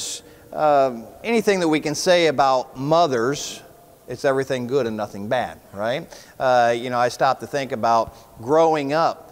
there's uh, anything that we can say about mothers, it's everything good and nothing bad, right? Uh, you know, I stopped to think about growing up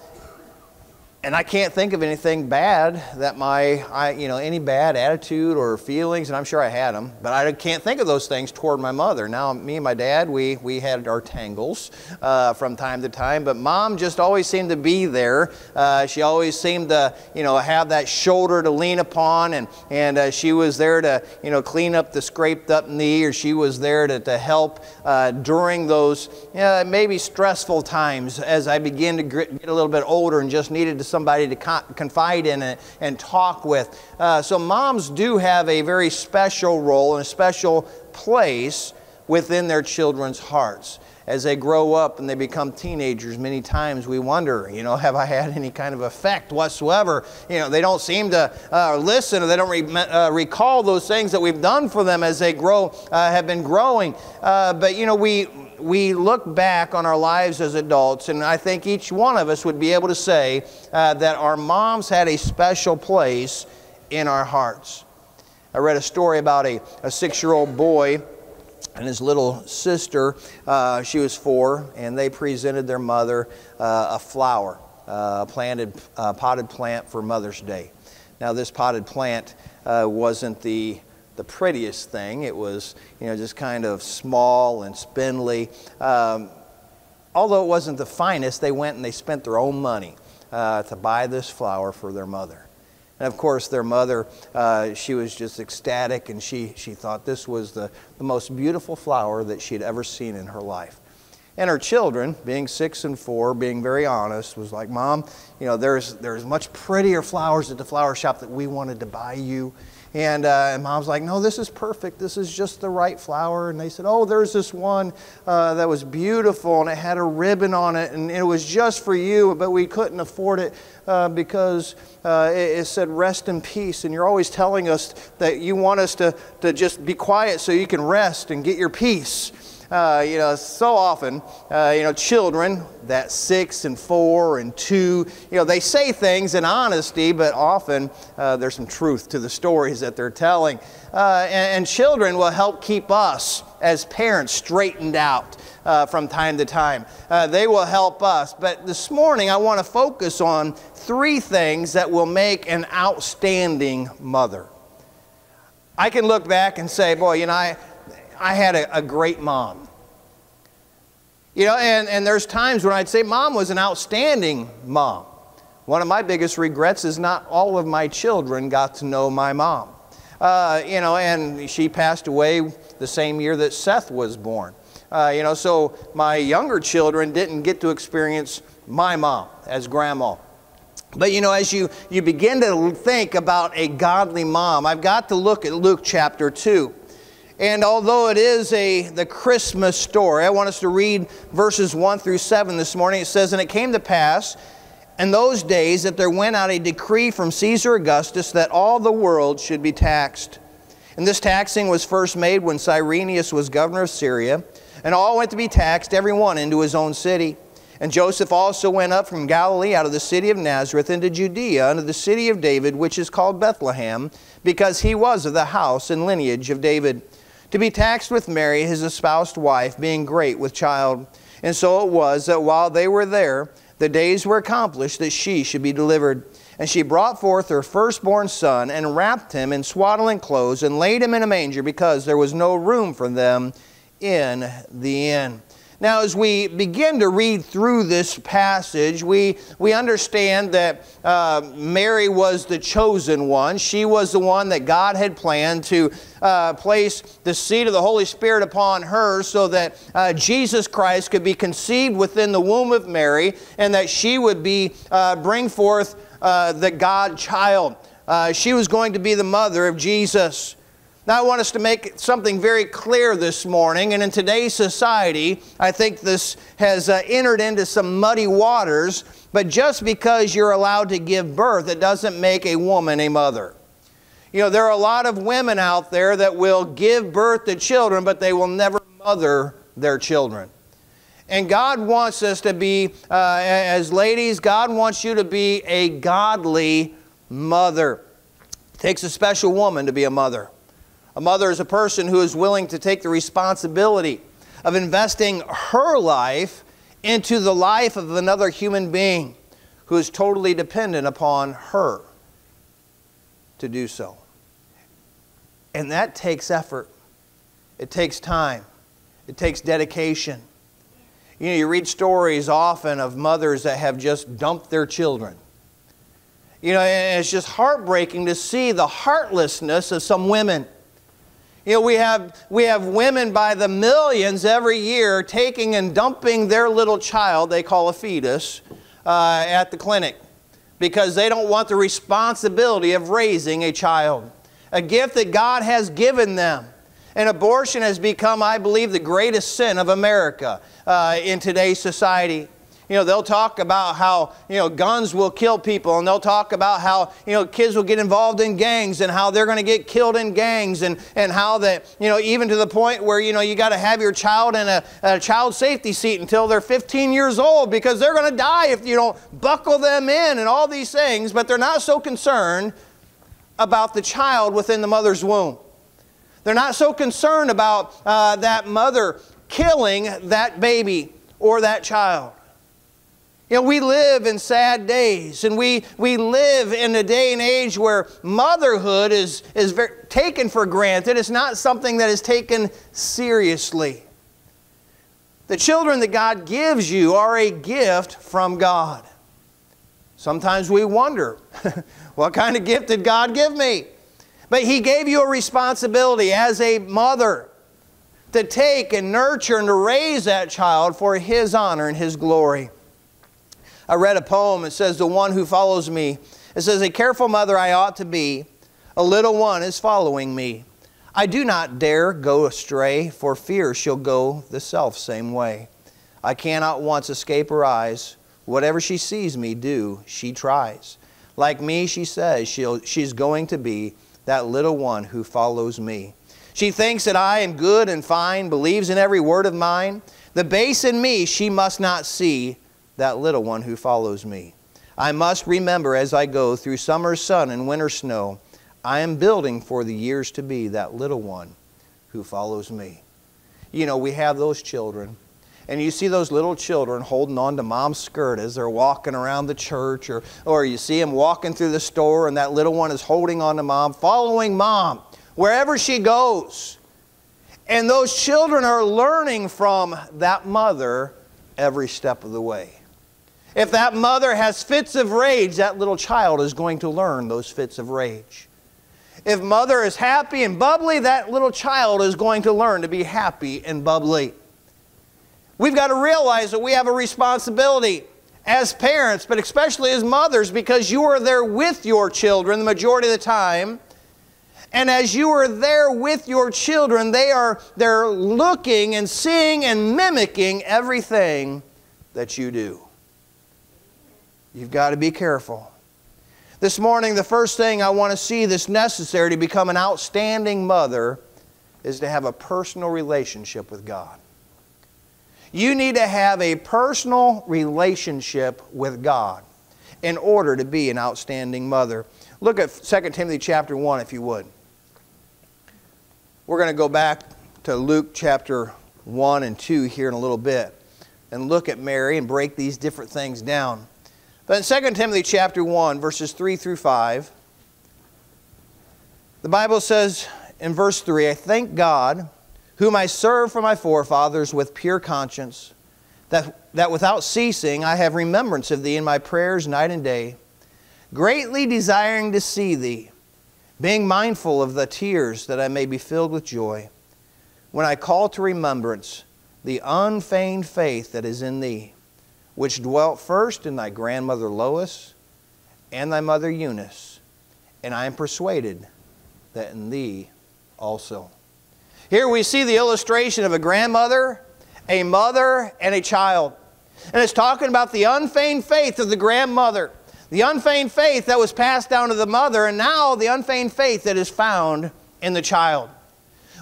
and I can't think of anything bad that my, I, you know, any bad attitude or feelings, and I'm sure I had them, but I can't think of those things toward my mother. Now, me and my dad, we, we had our tangles uh, from time to time, but mom just always seemed to be there. Uh, she always seemed to, you know, have that shoulder to lean upon, and, and uh, she was there to, you know, clean up the scraped up knee, or she was there to, to help uh, during those you know, maybe stressful times as I began to get a little bit older and just needed to somebody to confide in and, talk with. Uh, so, moms do have a very special role and a special place within their children's hearts. As they grow up and they become teenagers, many times we wonder, you know, have I had any kind of effect whatsoever? You know, they don't seem to uh, listen or they don't re- uh, recall those things that we've done for them as they grow, uh, have been growing. Uh, but, you know, we, we look back on our lives as adults, and I think each one of us would be able to say uh, that our moms had a special place in our hearts. I read a story about a, a six year old boy and his little sister. Uh, she was four, and they presented their mother uh, a flower, uh, a planted, uh, potted plant for Mother's Day. Now, this potted plant uh, wasn't the the prettiest thing. It was, you know, just kind of small and spindly. Um, although it wasn't the finest, they went and they spent their own money uh, to buy this flower for their mother. And of course, their mother, uh, she was just ecstatic and she, she thought this was the, the most beautiful flower that she had ever seen in her life. And her children, being six and four, being very honest, was like, Mom, you know, there's, there's much prettier flowers at the flower shop that we wanted to buy you. And, uh, and mom's like, no, this is perfect. This is just the right flower. And they said, oh, there's this one uh, that was beautiful and it had a ribbon on it and it was just for you, but we couldn't afford it uh, because uh, it, it, said rest in peace. And you're always telling us that you want us to, to just be quiet so you can rest and get your peace. Uh, you know, so often, uh, you know, children that six and four and two, you know, they say things in honesty, but often uh, there's some truth to the stories that they're telling. Uh, and, and, children will help keep us as parents straightened out uh, from time to time. Uh, they will help us. But this morning, I want to focus on three things that will make an outstanding mother. I can look back and say, boy, you know, I, I had a, a great mom. You know, and, and there's times when I'd say mom was an outstanding mom. One of my biggest regrets is not all of my children got to know my mom. Uh, you know, and she passed away the same year that Seth was born. Uh, you know, so my younger children didn't get to experience my mom as grandma. But you know, as you, you begin to think about a godly mom, I've got to look at Luke chapter 2. And although it is a the Christmas story, I want us to read verses 1 through 7 this morning. It says, And it came to pass in those days that there went out a decree from Caesar Augustus that all the world should be taxed. And this taxing was first made when Cyrenius was governor of Syria, and all went to be taxed, every one into his own city. And Joseph also went up from Galilee out of the city of Nazareth into Judea, unto the city of David, which is called Bethlehem, because he was of the house and lineage of David to be taxed with Mary, his espoused wife, being great with child. And so it was that while they were there, the days were accomplished that she should be delivered. And she brought forth her firstborn son, and wrapped him in swaddling clothes, and laid him in a manger, because there was no room for them in the inn. Now, as we begin to read through this passage, we, we understand that uh, Mary was the chosen one. She was the one that God had planned to uh, place the seed of the Holy Spirit upon her so that uh, Jesus Christ could be conceived within the womb of Mary and that she would be, uh, bring forth uh, the God child. Uh, she was going to be the mother of Jesus. Now, I want us to make something very clear this morning, and in today's society, I think this has uh, entered into some muddy waters, but just because you're allowed to give birth, it doesn't make a woman a mother. You know, there are a lot of women out there that will give birth to children, but they will never mother their children. And God wants us to be, uh, as ladies, God wants you to be a godly mother. It takes a special woman to be a mother. A mother is a person who is willing to take the responsibility of investing her life into the life of another human being who is totally dependent upon her to do so. And that takes effort, it takes time, it takes dedication. You know, you read stories often of mothers that have just dumped their children. You know, and it's just heartbreaking to see the heartlessness of some women. You know, we have, we have women by the millions every year taking and dumping their little child, they call a fetus, uh, at the clinic because they don't want the responsibility of raising a child, a gift that God has given them. And abortion has become, I believe, the greatest sin of America uh, in today's society. You know, they'll talk about how, you know, guns will kill people, and they'll talk about how, you know, kids will get involved in gangs and how they're going to get killed in gangs, and, and how that, you know, even to the point where, you know, you got to have your child in a, a child safety seat until they're 15 years old because they're going to die if you don't buckle them in and all these things, but they're not so concerned about the child within the mother's womb. They're not so concerned about uh, that mother killing that baby or that child. You know, we live in sad days, and we, we live in a day and age where motherhood is, is taken for granted. It's not something that is taken seriously. The children that God gives you are a gift from God. Sometimes we wonder, what kind of gift did God give me? But He gave you a responsibility as a mother to take and nurture and to raise that child for His honor and His glory. I read a poem. It says, The one who follows me. It says, A careful mother I ought to be. A little one is following me. I do not dare go astray, for fear she'll go the self same way. I cannot once escape her eyes. Whatever she sees me do, she tries. Like me, she says she'll, she's going to be that little one who follows me. She thinks that I am good and fine, believes in every word of mine. The base in me she must not see, that little one who follows me. I must remember as I go through summer sun and winter snow, I am building for the years to be that little one who follows me. You know, we have those children, and you see those little children holding on to mom's skirt as they're walking around the church, or, or you see them walking through the store, and that little one is holding on to mom, following mom wherever she goes. And those children are learning from that mother every step of the way. If that mother has fits of rage, that little child is going to learn those fits of rage. If mother is happy and bubbly, that little child is going to learn to be happy and bubbly. We've got to realize that we have a responsibility as parents, but especially as mothers, because you are there with your children the majority of the time. And as you are there with your children, they are they're looking and seeing and mimicking everything that you do. You've got to be careful. This morning, the first thing I want to see that's necessary to become an outstanding mother is to have a personal relationship with God. You need to have a personal relationship with God in order to be an outstanding mother. Look at 2 Timothy chapter 1 if you would. We're going to go back to Luke chapter 1 and 2 here in a little bit and look at Mary and break these different things down. But in 2 Timothy chapter 1, verses 3 through 5, the Bible says in verse 3, I thank God, whom I serve for my forefathers with pure conscience, that, that without ceasing I have remembrance of thee in my prayers night and day, greatly desiring to see thee, being mindful of the tears that I may be filled with joy, when I call to remembrance the unfeigned faith that is in thee which dwelt first in thy grandmother Lois and thy mother Eunice, and I am persuaded that in thee also. Here we see the illustration of a grandmother, a mother, and a child. And it's talking about the unfeigned faith of the grandmother, the unfeigned faith that was passed down to the mother, and now the unfeigned faith that is found in the child.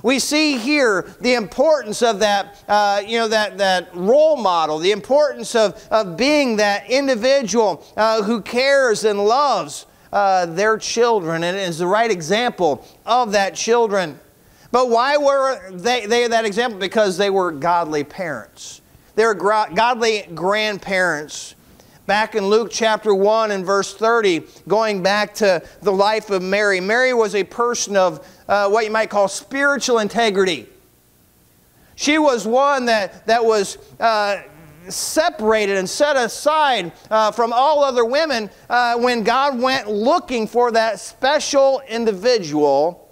We see here the importance of that, uh, you know, that, that role model, the importance of, of being that individual uh, who cares and loves uh, their children and is the right example of that children. But why were they, they that example? Because they were godly parents. They were godly grandparents. Back in Luke chapter 1 and verse 30, going back to the life of Mary, Mary was a person of uh, what you might call spiritual integrity. She was one that, that was uh, separated and set aside uh, from all other women uh, when God went looking for that special individual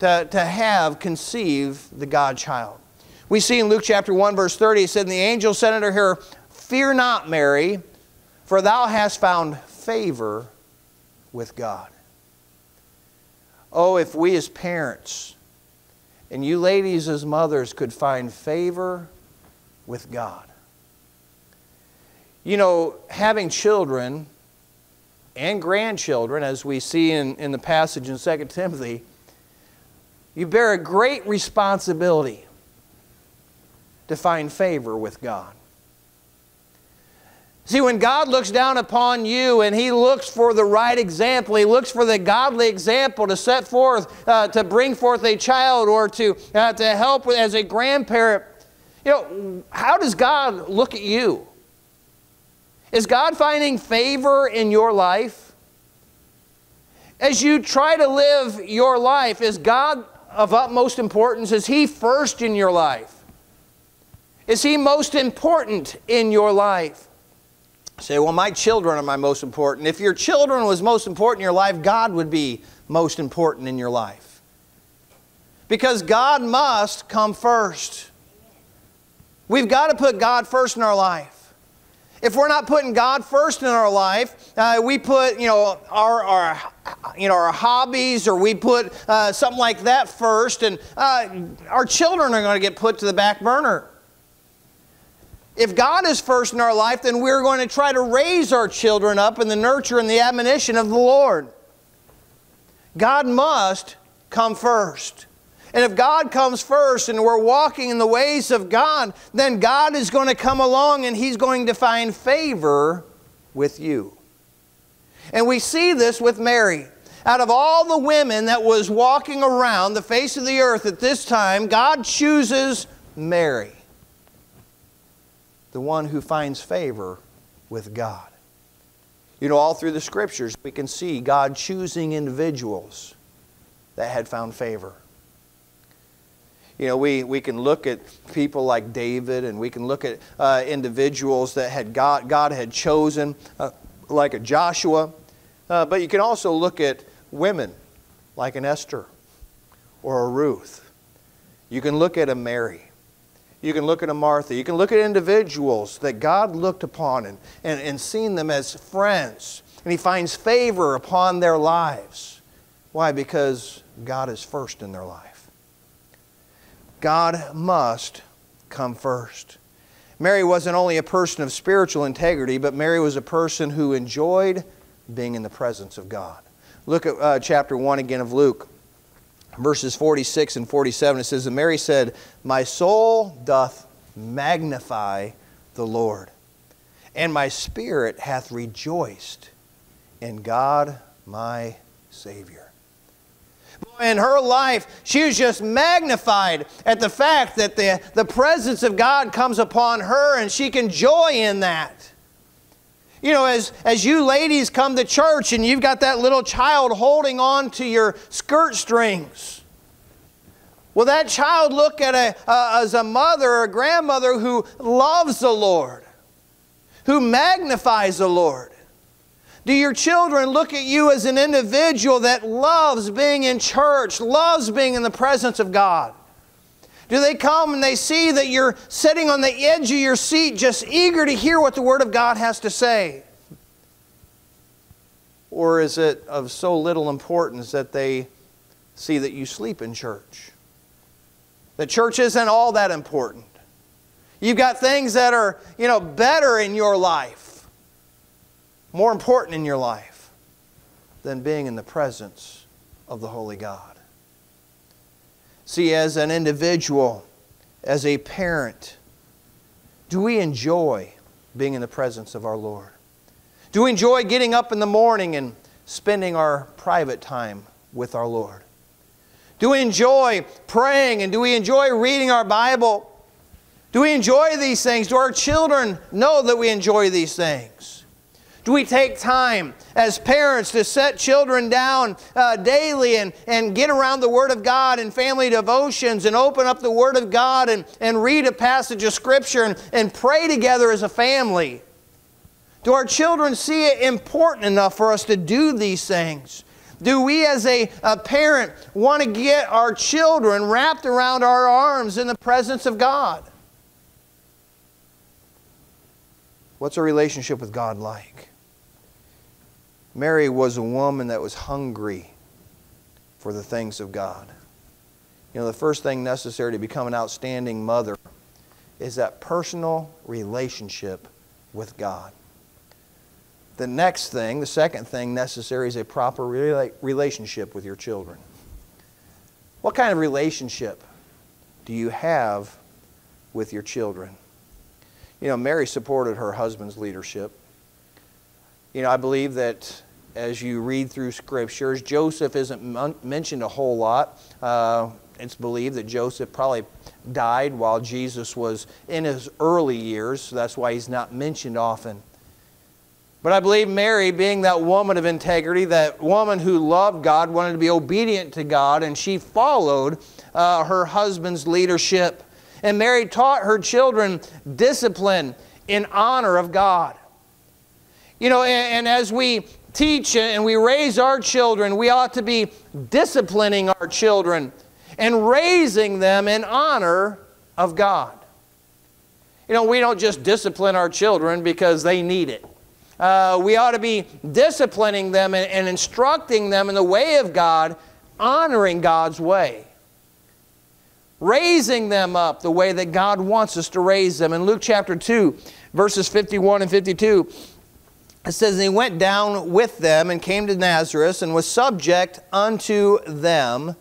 to, to have conceive the God child. We see in Luke chapter 1, verse 30, it said, And the angel said unto her, Fear not, Mary, for thou hast found favor with God. Oh, if we as parents and you ladies as mothers could find favor with God. You know, having children and grandchildren, as we see in, in the passage in 2 Timothy, you bear a great responsibility to find favor with God. See, when God looks down upon you and He looks for the right example, He looks for the godly example to set forth, uh, to bring forth a child or to, uh, to help as a grandparent, you know, how does God look at you? Is God finding favor in your life? As you try to live your life, is God of utmost importance? Is He first in your life? Is He most important in your life? Say, well, my children are my most important. If your children was most important in your life, God would be most important in your life. Because God must come first. We've got to put God first in our life. If we're not putting God first in our life, uh, we put you know our, our you know our hobbies or we put uh, something like that first, and uh, our children are going to get put to the back burner. If God is first in our life, then we're going to try to raise our children up in the nurture and the admonition of the Lord. God must come first. And if God comes first and we're walking in the ways of God, then God is going to come along and He's going to find favor with you. And we see this with Mary. Out of all the women that was walking around the face of the earth at this time, God chooses Mary the one who finds favor with God. You know, all through the scriptures, we can see God choosing individuals that had found favor. You know, we, we can look at people like David and we can look at uh, individuals that had God, God had chosen, uh, like a Joshua. Uh, but you can also look at women like an Esther or a Ruth. You can look at a Mary. You can look at a Martha. You can look at individuals that God looked upon and, and, and seen them as friends. And He finds favor upon their lives. Why? Because God is first in their life. God must come first. Mary wasn't only a person of spiritual integrity, but Mary was a person who enjoyed being in the presence of God. Look at uh, chapter 1 again of Luke verses 46 and 47, it says, And Mary said, My soul doth magnify the Lord, and my spirit hath rejoiced in God my Savior. In her life, she was just magnified at the fact that the, the presence of God comes upon her and she can joy in that. You know, as, as you ladies come to church and you've got that little child holding on to your skirt strings, will that child look at a, uh, as a mother or a grandmother who loves the Lord, who magnifies the Lord? Do your children look at you as an individual that loves being in church, loves being in the presence of God? Do they come and they see that you're sitting on the edge of your seat just eager to hear what the Word of God has to say? Or is it of so little importance that they see that you sleep in church? The church isn't all that important. You've got things that are, you know, better in your life, more important in your life than being in the presence of the Holy God. See, as an individual, as a parent, do we enjoy being in the presence of our Lord? Do we enjoy getting up in the morning and spending our private time with our Lord? Do we enjoy praying and do we enjoy reading our Bible? Do we enjoy these things? Do our children know that we enjoy these things? Do we take time as parents to set children down uh, daily and, and get around the Word of God and family devotions and open up the Word of God and, and read a passage of Scripture and, and pray together as a family? Do our children see it important enough for us to do these things? Do we, as a, a parent, want to get our children wrapped around our arms in the presence of God? What's our relationship with God like? Mary was a woman that was hungry for the things of God. You know, the first thing necessary to become an outstanding mother is that personal relationship with God. The next thing, the second thing necessary is a proper rela- relationship with your children. What kind of relationship do you have with your children? You know, Mary supported her husband's leadership. You know, I believe that as you read through scriptures, Joseph isn't mentioned a whole lot. Uh, it's believed that Joseph probably died while Jesus was in his early years, so that's why he's not mentioned often. But I believe Mary, being that woman of integrity, that woman who loved God, wanted to be obedient to God, and she followed uh, her husband's leadership. And Mary taught her children discipline in honor of God. You know, and, and as we teach and we raise our children, we ought to be disciplining our children and raising them in honor of God. You know, we don't just discipline our children because they need it. Uh, we ought to be disciplining them and, and instructing them in the way of God, honoring God's way. Raising them up the way that God wants us to raise them. In Luke chapter 2, verses 51 and 52, it says, he went down with them and came to Nazareth and was subject unto them.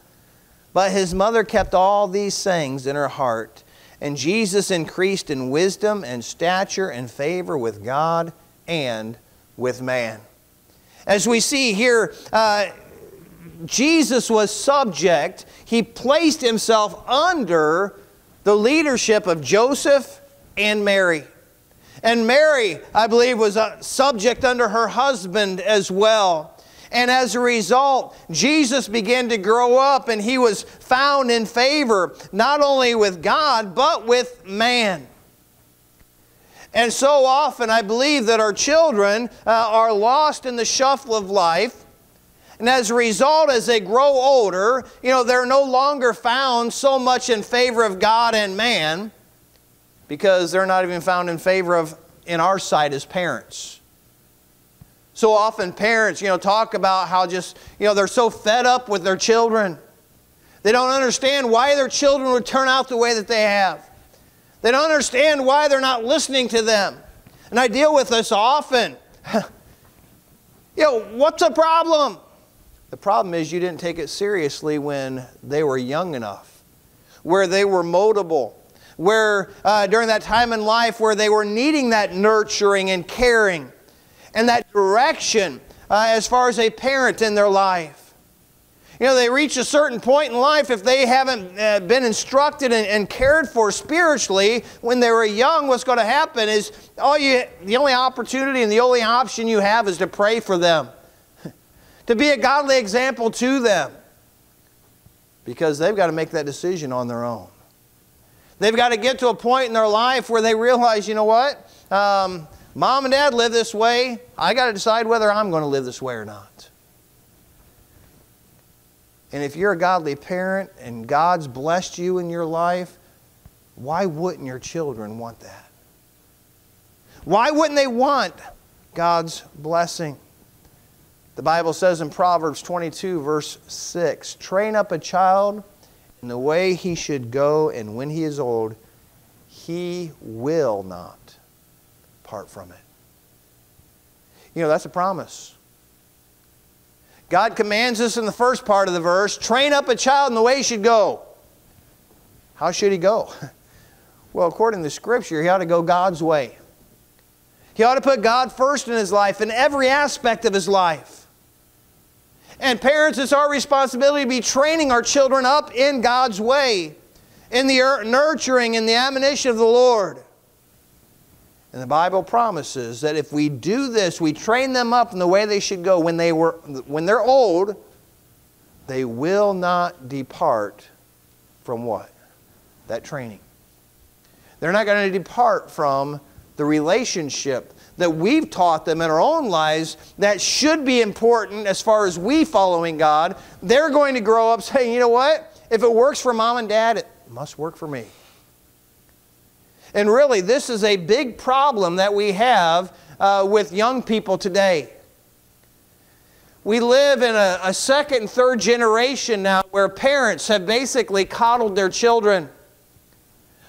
But his mother kept all these things in her heart. And Jesus increased in wisdom and stature and favor with God and with man. As we see here, uh, Jesus was subject, he placed himself under the leadership of Joseph and Mary. And Mary, I believe, was a subject under her husband as well. And as a result, Jesus began to grow up and he was found in favor not only with God, but with man. And so often, I believe that our children uh, are lost in the shuffle of life. And as a result, as they grow older, you know, they're no longer found so much in favor of God and man because they're not even found in favor of in our sight as parents. So often parents, you know, talk about how just, you know, they're so fed up with their children. They don't understand why their children would turn out the way that they have. They don't understand why they're not listening to them. And I deal with this often. you know, what's the problem? The problem is you didn't take it seriously when they were young enough, where they were moldable, where uh, during that time in life where they were needing that nurturing and caring and that direction uh, as far as a parent in their life. You know, they reach a certain point in life if they haven't uh, been instructed and, and, cared for spiritually when they were young. What's going to happen is all you, the only opportunity and the only option you have is to pray for them, to be a godly example to them, because they've got to make that decision on their own. They've got to get to a point in their life where they realize, you know what, um, mom and dad live this way. I got to decide whether I'm going to live this way or not. And if you're a godly parent and God's blessed you in your life, why wouldn't your children want that? Why wouldn't they want God's blessing? The Bible says in Proverbs 22, verse 6 train up a child in the way he should go, and when he is old, he will not part from it. You know, that's a promise. God commands us in the first part of the verse train up a child in the way he should go. How should he go? Well, according to Scripture, he ought to go God's way. He ought to put God first in his life, in every aspect of his life. And parents, it's our responsibility to be training our children up in God's way, in the nurturing and the admonition of the Lord. And the Bible promises that if we do this, we train them up in the way they should go when, they were, when they're old, they will not depart from what? That training. They're not going to depart from the relationship that we've taught them in our own lives that should be important as far as we following God. They're going to grow up saying, you know what? If it works for mom and dad, it must work for me. And really, this is a big problem that we have uh, with young people today. We live in a, a second and third generation now where parents have basically coddled their children.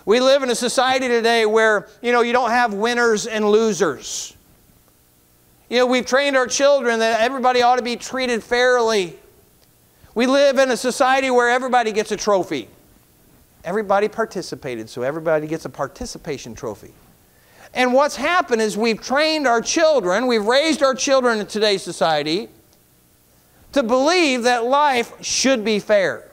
We live in a society today where, you know, you don't have winners and losers. You know, we've trained our children that everybody ought to be treated fairly. We live in a society where everybody gets a trophy. Everybody participated, so everybody gets a participation trophy. And what's happened is we've trained our children, we've raised our children in today's society to believe that life should be fair.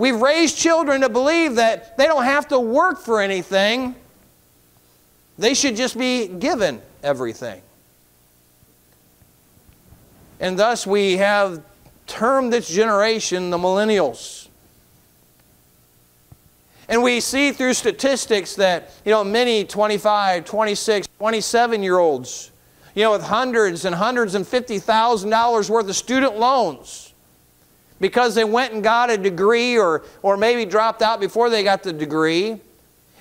We've raised children to believe that they don't have to work for anything, they should just be given everything. And thus we have termed this generation the millennials. And we see through statistics that, you know, many 25, 26, 27 year olds, you know, with hundreds and hundreds and fifty thousand dollars worth of student loans because they went and got a degree or, or maybe dropped out before they got the degree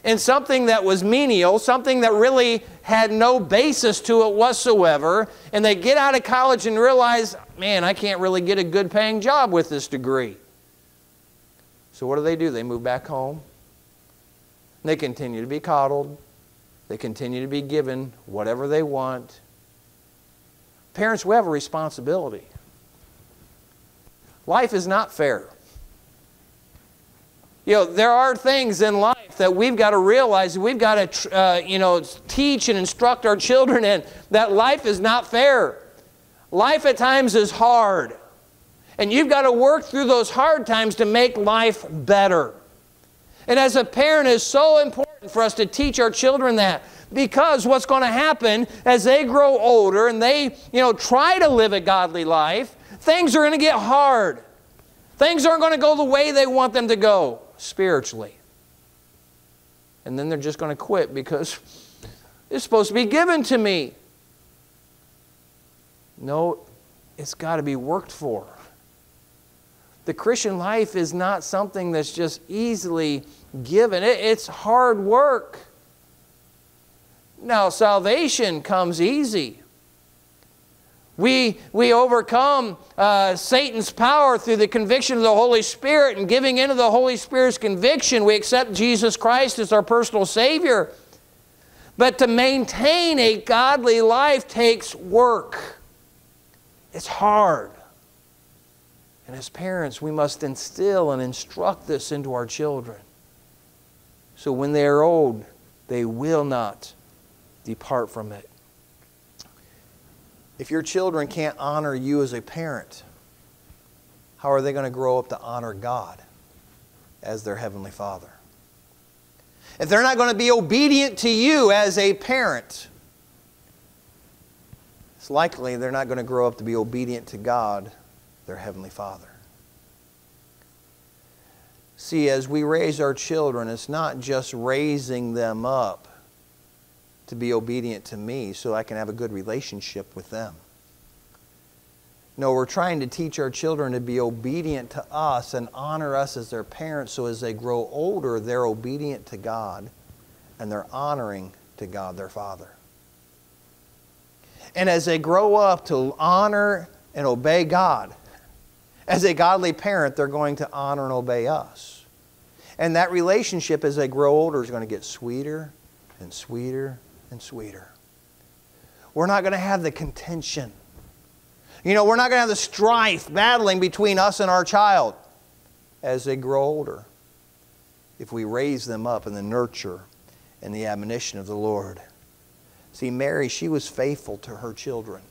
in something that was menial, something that really had no basis to it whatsoever, and they get out of college and realize, man, I can't really get a good paying job with this degree. So what do they do? They move back home they continue to be coddled. They continue to be given whatever they want. Parents, we have a responsibility. Life is not fair. You know, there are things in life that we've got to realize, we've got to, uh, you know, teach and instruct our children in that life is not fair. Life at times is hard. And you've got to work through those hard times to make life better. And as a parent, it's so important for us to teach our children that because what's going to happen as they grow older and they, you know, try to live a godly life, things are going to get hard. Things aren't going to go the way they want them to go spiritually. And then they're just going to quit because it's supposed to be given to me. No, it's got to be worked for. The Christian life is not something that's just easily given. It, it's hard work. Now, salvation comes easy. We, we overcome uh, Satan's power through the conviction of the Holy Spirit and giving into the Holy Spirit's conviction. We accept Jesus Christ as our personal Savior. But to maintain a godly life takes work, it's hard. And as parents, we must instill and instruct this into our children. So when they are old, they will not depart from it. If your children can't honor you as a parent, how are they going to grow up to honor God as their Heavenly Father? If they're not going to be obedient to you as a parent, it's likely they're not going to grow up to be obedient to God, their Heavenly Father. See, as we raise our children, it's not just raising them up to be obedient to me so I can have a good relationship with them. No, we're trying to teach our children to be obedient to us and honor us as their parents so as they grow older, they're obedient to God and they're honoring to God their Father. And as they grow up to honor and obey God, as a godly parent, they're going to honor and obey us. And that relationship, as they grow older, is going to get sweeter and sweeter and sweeter. We're not going to have the contention. You know, we're not going to have the strife battling between us and our child as they grow older if we raise them up in the nurture and the admonition of the Lord. See, Mary, she was faithful to her children.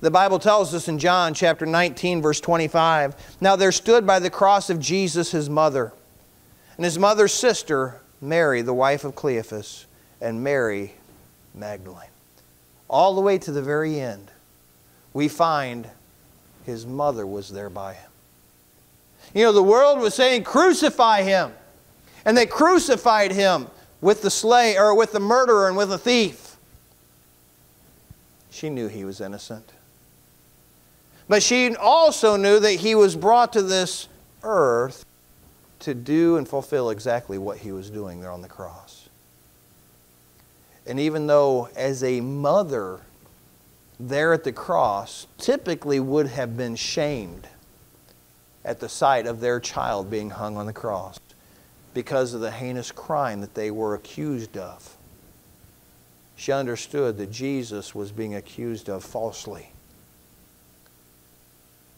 The Bible tells us in John chapter 19, verse 25 Now there stood by the cross of Jesus his mother, and his mother's sister, Mary, the wife of Cleophas, and Mary Magdalene. All the way to the very end, we find his mother was there by him. You know, the world was saying, Crucify him. And they crucified him with the slay or with the murderer and with the thief. She knew he was innocent. But she also knew that he was brought to this earth to do and fulfill exactly what he was doing there on the cross. And even though, as a mother there at the cross, typically would have been shamed at the sight of their child being hung on the cross because of the heinous crime that they were accused of. She understood that Jesus was being accused of falsely,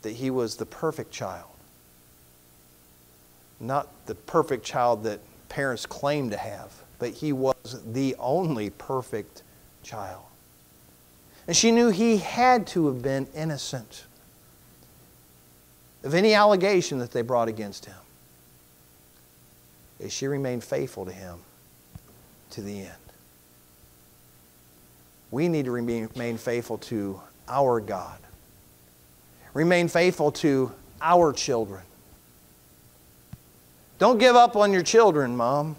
that he was the perfect child, not the perfect child that parents claim to have, but he was the only perfect child. And she knew he had to have been innocent of any allegation that they brought against him is she remained faithful to him to the end. We need to remain faithful to our God. Remain faithful to our children. Don't give up on your children, Mom.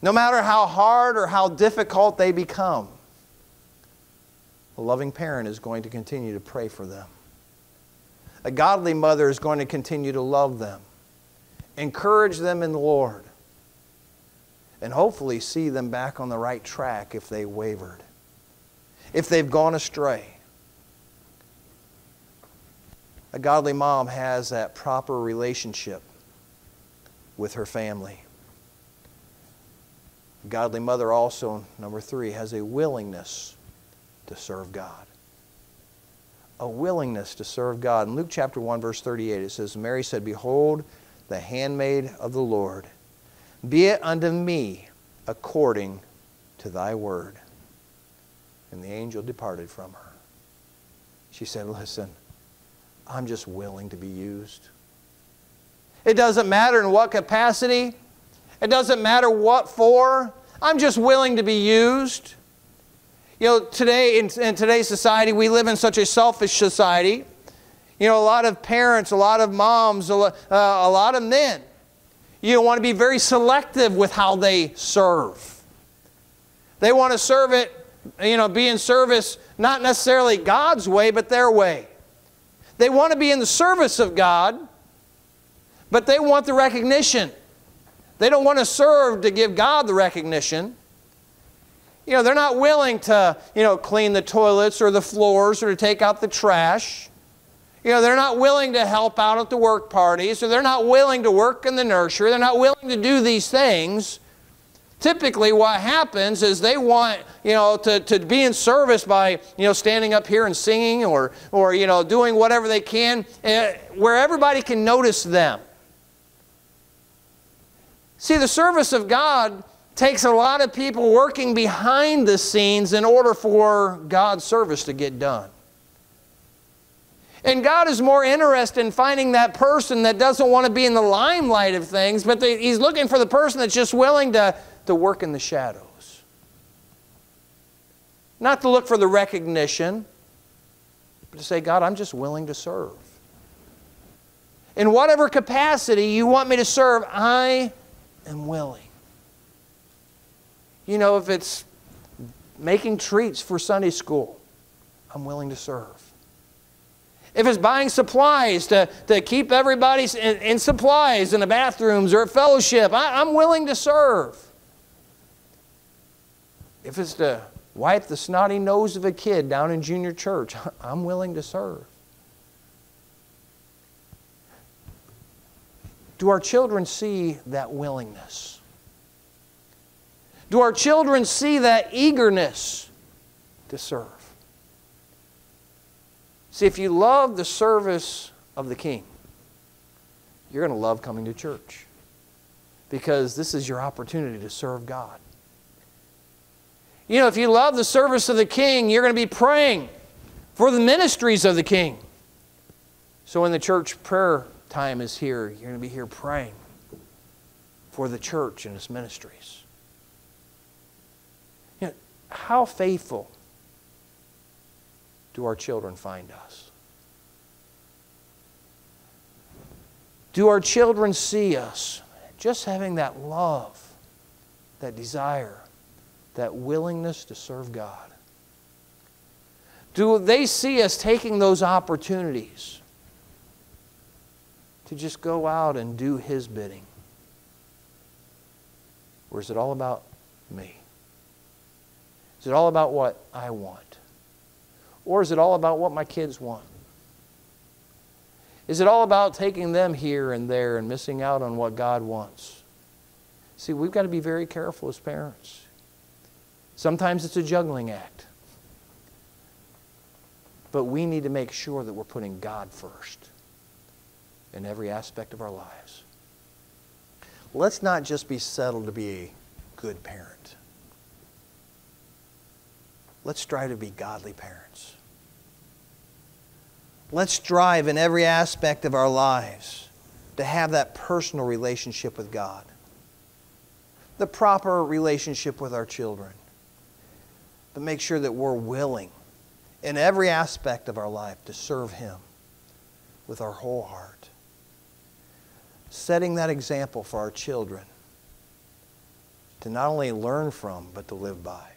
No matter how hard or how difficult they become, a loving parent is going to continue to pray for them. A godly mother is going to continue to love them encourage them in the Lord, and hopefully see them back on the right track if they wavered, if they've gone astray. A godly mom has that proper relationship with her family. A godly mother also, number three, has a willingness to serve God. A willingness to serve God. In Luke chapter 1, verse 38, it says, Mary said, Behold, the handmaid of the Lord. Be it unto me according to thy word. And the angel departed from her. She said, Listen, I'm just willing to be used. It doesn't matter in what capacity, it doesn't matter what for. I'm just willing to be used. You know, today, in, in today's society, we live in such a selfish society. You know, a lot of parents, a lot of moms, a lot, uh, a lot of men, you know, want to be very selective with how they serve. They want to serve it, you know, be in service not necessarily God's way, but their way. They want to be in the service of God, but they want the recognition. They don't want to serve to give God the recognition. You know, they're not willing to, you know, clean the toilets or the floors or to take out the trash. You know, they're not willing to help out at the work parties, or they're not willing to work in the nursery, they're not willing to do these things. Typically, what happens is they want, you know, to, to be in service by, you know, standing up here and singing or, or you know, doing whatever they can uh, where everybody can notice them. See, the service of God takes a lot of people working behind the scenes in order for God's service to get done. And God is more interested in finding that person that doesn't want to be in the limelight of things, but the, He's looking for the person that's just willing to, to work in the shadows. Not to look for the recognition, but to say, God, I'm just willing to serve. In whatever capacity you want me to serve, I am willing. You know, if it's making treats for Sunday school, I'm willing to serve. If it's buying supplies to, to keep everybody in, in supplies in the bathrooms or at fellowship, I, I'm willing to serve. If it's to wipe the snotty nose of a kid down in junior church, I'm willing to serve. Do our children see that willingness? Do our children see that eagerness to serve? See, if you love the service of the King, you're going to love coming to church because this is your opportunity to serve God. You know, if you love the service of the king, you're going to be praying for the ministries of the king. So in the church prayer time is here, you're going to be here praying for the church and its ministries. You know, how faithful do our children find us? Do our children see us just having that love, that desire, that willingness to serve God? Do they see us taking those opportunities to just go out and do His bidding? Or is it all about me? Is it all about what I want? Or is it all about what my kids want? Is it all about taking them here and there and missing out on what God wants? See, we've got to be very careful as parents. Sometimes it's a juggling act. But we need to make sure that we're putting God first in every aspect of our lives. Let's not just be settled to be a good parent. Let's strive to be godly parents. Let's strive in every aspect of our lives to have that personal relationship with God, the proper relationship with our children, but make sure that we're willing in every aspect of our life to serve Him with our whole heart. Setting that example for our children to not only learn from, but to live by.